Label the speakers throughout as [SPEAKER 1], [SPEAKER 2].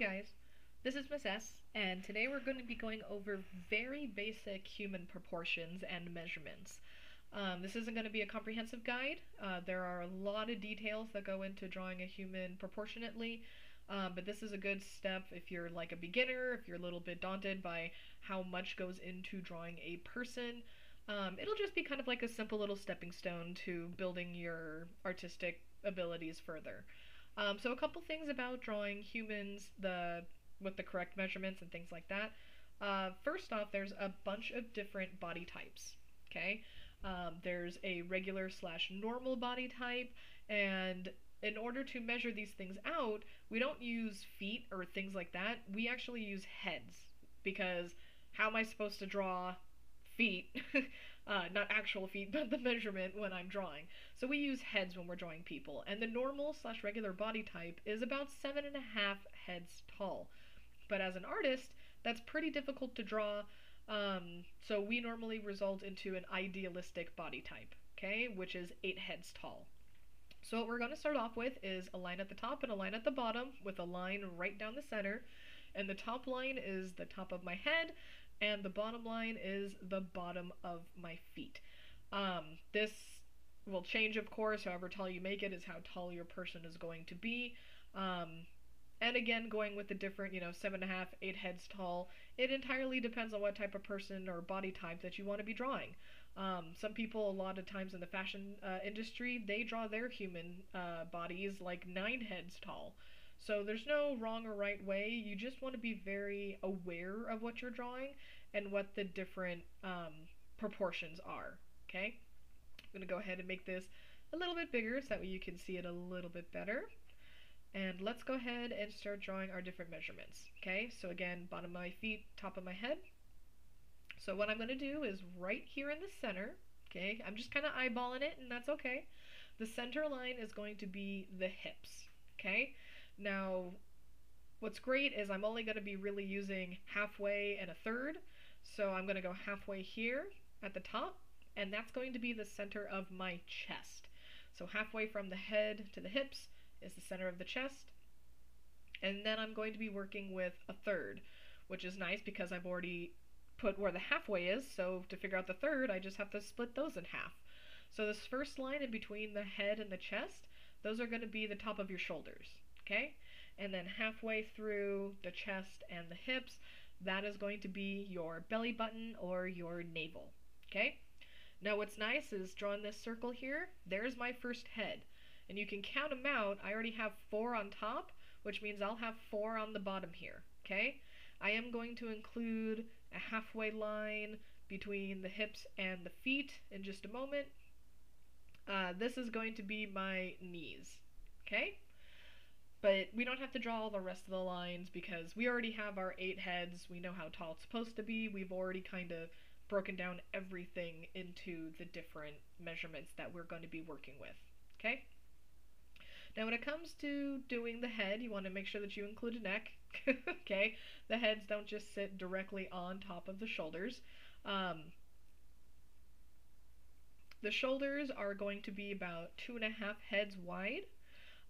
[SPEAKER 1] guys, this is Miss S, and today we're going to be going over very basic human proportions and measurements. Um, this isn't going to be a comprehensive guide. Uh, there are a lot of details that go into drawing a human proportionately, um, but this is a good step if you're like a beginner, if you're a little bit daunted by how much goes into drawing a person. Um, it'll just be kind of like a simple little stepping stone to building your artistic abilities further. Um, so a couple things about drawing humans, the with the correct measurements and things like that. Uh, first off, there's a bunch of different body types. Okay, um, there's a regular slash normal body type, and in order to measure these things out, we don't use feet or things like that. We actually use heads because how am I supposed to draw feet? uh, not actual feet, but the measurement when I'm drawing. So we use heads when we're drawing people, and the normal slash regular body type is about seven and a half heads tall. But as an artist, that's pretty difficult to draw. Um, so we normally result into an idealistic body type, okay, which is eight heads tall. So what we're going to start off with is a line at the top and a line at the bottom with a line right down the center. And the top line is the top of my head, and the bottom line is the bottom of my feet. Um, this will change, of course, however tall you make it is how tall your person is going to be. Um, and again, going with the different, you know, seven and a half, eight heads tall, it entirely depends on what type of person or body type that you want to be drawing. Um, some people, a lot of times in the fashion uh, industry, they draw their human uh, bodies like nine heads tall. So there's no wrong or right way. You just want to be very aware of what you're drawing and what the different um, proportions are. Okay? I'm going to go ahead and make this a little bit bigger so that way you can see it a little bit better. And let's go ahead and start drawing our different measurements. Okay, so again, bottom of my feet, top of my head. So what I'm going to do is right here in the center, okay, I'm just kind of eyeballing it and that's okay. The center line is going to be the hips, okay? Now, what's great is I'm only going to be really using halfway and a third. So I'm going to go halfway here at the top, and that's going to be the center of my chest. So halfway from the head to the hips is the center of the chest. And then I'm going to be working with a third, which is nice because I've already put where the halfway is, so to figure out the third, I just have to split those in half. So this first line in between the head and the chest, those are going to be the top of your shoulders, okay? And then halfway through the chest and the hips, that is going to be your belly button or your navel, okay? Now what's nice is drawing this circle here, there's my first head. And you can count them out. I already have four on top, which means I'll have four on the bottom here, okay? I am going to include a halfway line between the hips and the feet in just a moment. Uh, this is going to be my knees, okay? But we don't have to draw all the rest of the lines because we already have our eight heads. We know how tall it's supposed to be. We've already kind of broken down everything into the different measurements that we're going to be working with, okay? Now when it comes to doing the head, you want to make sure that you include a neck. okay, the heads don't just sit directly on top of the shoulders. Um, the shoulders are going to be about two and a half heads wide,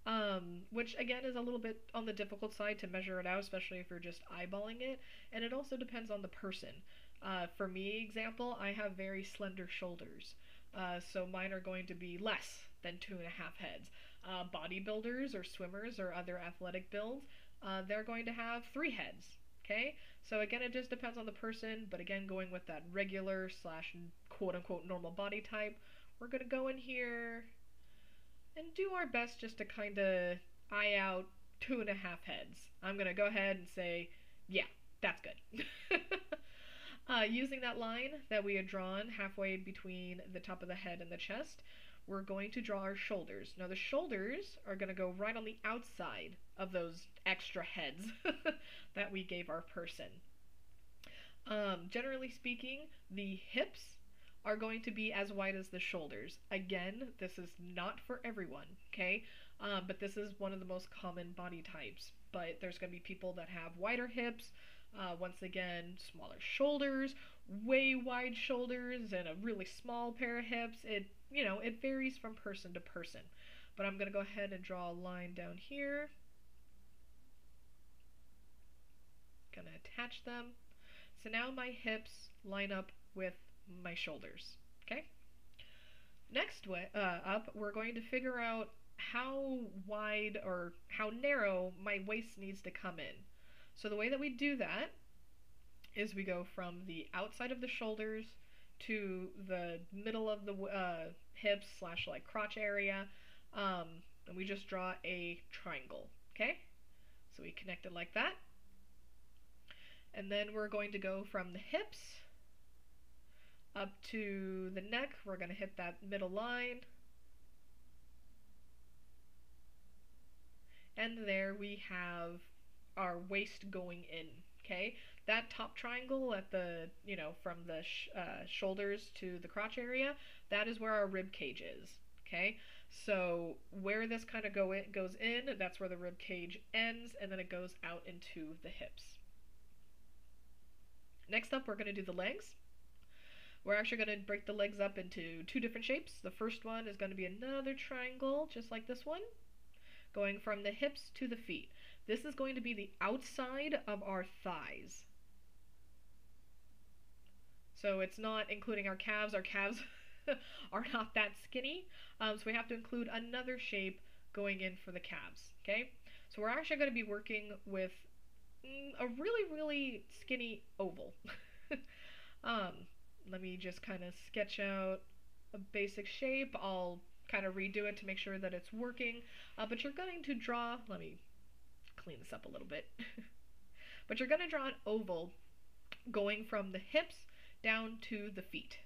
[SPEAKER 1] um, which again is a little bit on the difficult side to measure it out, especially if you're just eyeballing it. And it also depends on the person. Uh, for me, example, I have very slender shoulders, uh, so mine are going to be less than two and a half heads uh, bodybuilders or swimmers or other athletic builds, uh, they're going to have three heads. Okay, so again, it just depends on the person, but again, going with that regular slash quote unquote normal body type, we're gonna go in here and do our best just to kind of eye out two and a half heads. I'm gonna go ahead and say, yeah, that's good. uh, using that line that we had drawn halfway between the top of the head and the chest, we're going to draw our shoulders. Now the shoulders are going to go right on the outside of those extra heads that we gave our person. Um, generally speaking, the hips are going to be as wide as the shoulders. Again, this is not for everyone, okay? Um, but this is one of the most common body types. But there's going to be people that have wider hips, uh, once again, smaller shoulders, way wide shoulders, and a really small pair of hips. It you know, it varies from person to person. But I'm going to go ahead and draw a line down here. Gonna attach them. So now my hips line up with my shoulders. Okay? Next way, uh, up, we're going to figure out how wide or how narrow my waist needs to come in. So the way that we do that is we go from the outside of the shoulders to the middle of the uh, hips slash like crotch area, um, and we just draw a triangle. Okay, so we connect it like that, and then we're going to go from the hips up to the neck. We're going to hit that middle line. And there we have our waist going in, okay? That top triangle at the, you know, from the sh uh, shoulders to the crotch area, that is where our rib cage is, okay? So where this kind of go in, goes in, that's where the rib cage ends, and then it goes out into the hips. Next up, we're going to do the legs. We're actually going to break the legs up into two different shapes. The first one is going to be another triangle, just like this one, going from the hips to the feet. This is going to be the outside of our thighs. So it's not including our calves. Our calves are not that skinny. Um, so we have to include another shape going in for the calves. Okay? So we're actually going to be working with mm, a really, really skinny oval. um, let me just kind of sketch out a basic shape. I'll kind of redo it to make sure that it's working. Uh, but you're going to draw, let me clean this up a little bit. but you're going to draw an oval going from the hips down to the feet.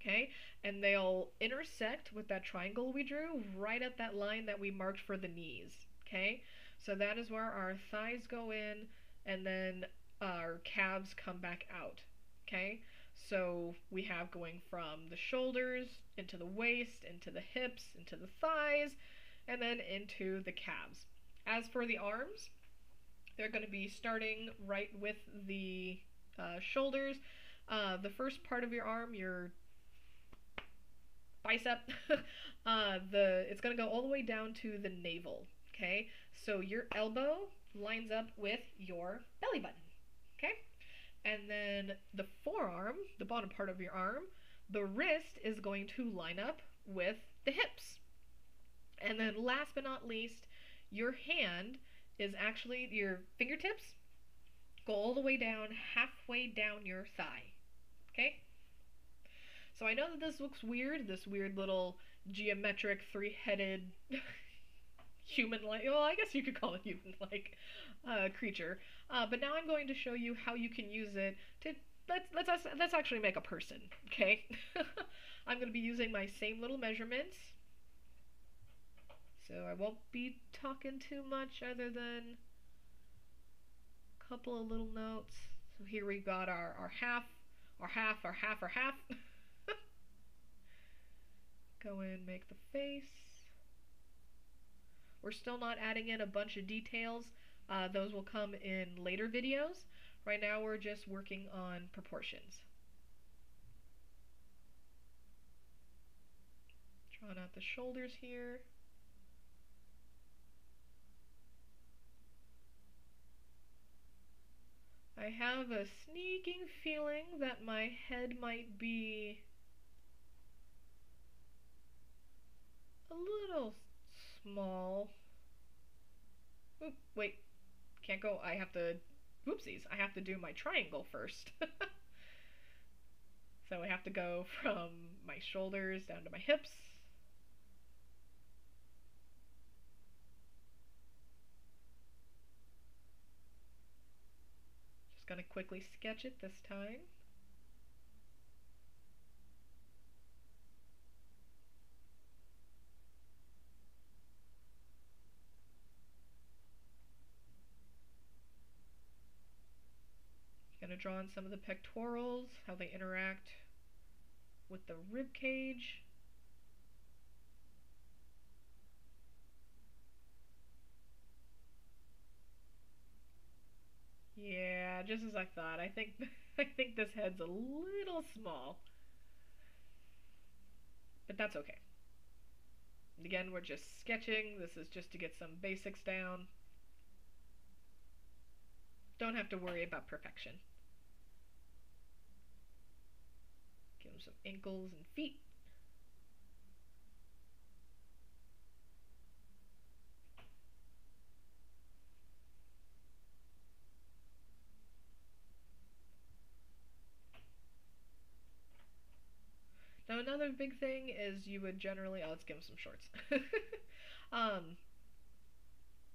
[SPEAKER 1] Okay? And they'll intersect with that triangle we drew right at that line that we marked for the knees. Okay? So that is where our thighs go in and then our calves come back out. Okay? So we have going from the shoulders into the waist, into the hips, into the thighs, and then into the calves. As for the arms, they're going to be starting right with the uh, shoulders. Uh, the first part of your arm, your bicep, uh, the it's going to go all the way down to the navel. Okay, so your elbow lines up with your belly button. Okay. And then the forearm, the bottom part of your arm, the wrist is going to line up with the hips. And then last but not least, your hand is actually your fingertips go all the way down, halfway down your thigh. Okay? So I know that this looks weird, this weird little geometric three-headed human-like, well, I guess you could call it human-like uh, creature. Uh, but now I'm going to show you how you can use it to let's let's let's actually make a person. Okay, I'm going to be using my same little measurements. So I won't be talking too much other than a couple of little notes. So here we got our, our half, our half, our half, our half. Go in, make the face. We're still not adding in a bunch of details. Uh, those will come in later videos. Right now we're just working on proportions. Drawing out the shoulders here. I have a sneaking feeling that my head might be a little small. Oop, wait, can't go. I have to, Oopsies, I have to do my triangle first. so I have to go from my shoulders down to my hips. Just gonna quickly sketch it this time. Going to draw in some of the pectorals, how they interact with the rib cage. Yeah, just as I thought. I think I think this head's a little small. But that's okay. Again, we're just sketching. This is just to get some basics down. don't have to worry about perfection. Some ankles and feet. Now another big thing is you would generally oh let's give him some shorts. um,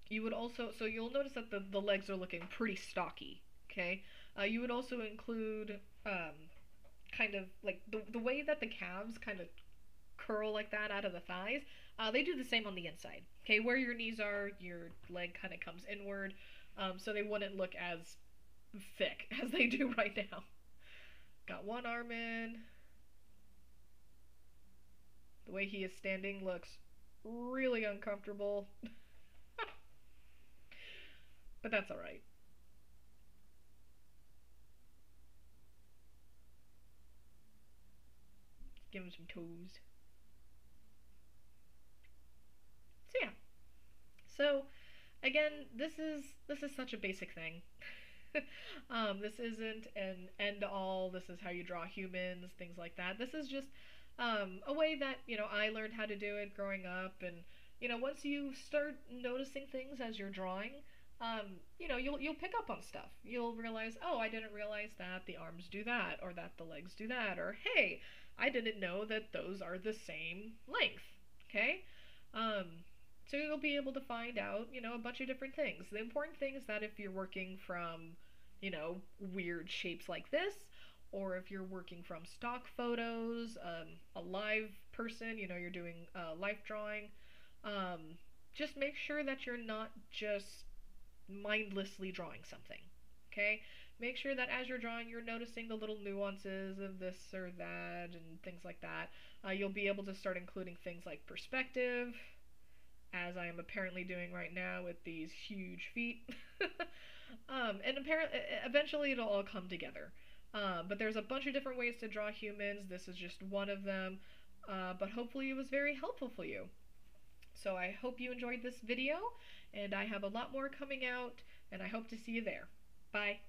[SPEAKER 1] you would also so you'll notice that the, the legs are looking pretty stocky. Okay, uh, you would also include um, kind of like the the way that the calves kind of curl like that out of the thighs. Uh, they do the same on the inside. Okay, where your knees are, your leg kind of comes inward, um, so they wouldn't look as thick as they do right now. Got one arm in. The way he is standing looks really uncomfortable. but that's alright. Him some toes. So yeah. So again, this is this is such a basic thing. um, this isn't an end all. This is how you draw humans, things like that. This is just um, a way that you know I learned how to do it growing up, and you know once you start noticing things as you're drawing, um, you know you'll you'll pick up on stuff. You'll realize, oh, I didn't realize that the arms do that, or that the legs do that, or hey, I didn't know that those are the same length. Okay, um, so you'll be able to find out, you know, a bunch of different things. The important thing is that if you're working from, you know, weird shapes like this, or if you're working from stock photos, um, a live person, you know, you're doing uh, life drawing, um, just make sure that you're not just mindlessly drawing something. Okay? Make sure that as you're drawing, you're noticing the little nuances of this or that and things like that. Uh, you'll be able to start including things like perspective, as I am apparently doing right now with these huge feet. um, and apparently, eventually, it'll all come together. Uh, but there's a bunch of different ways to draw humans. This is just one of them. Uh, but hopefully it was very helpful for you. So I hope you enjoyed this video, and I have a lot more coming out, and I hope to see you there. Bye.